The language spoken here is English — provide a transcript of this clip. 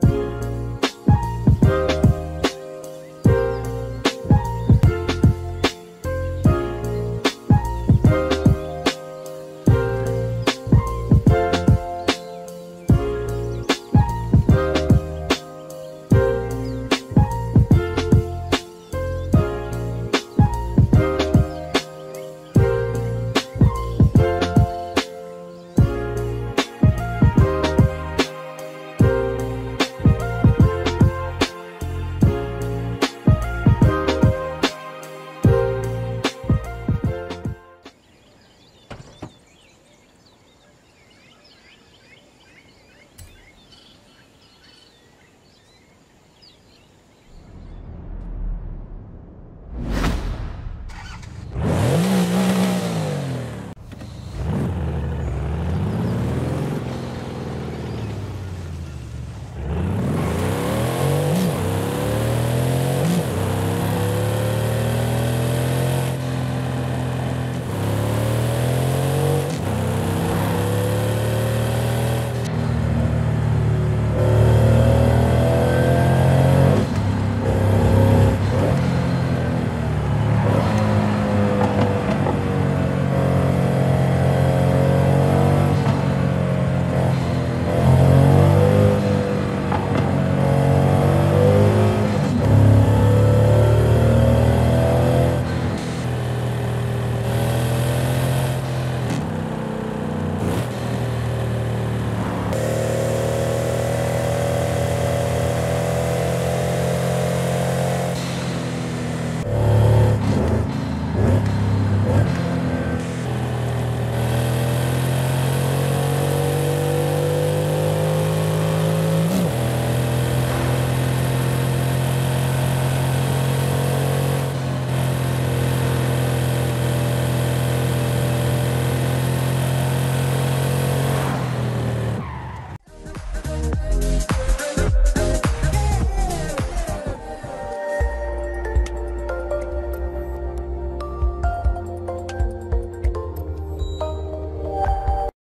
you.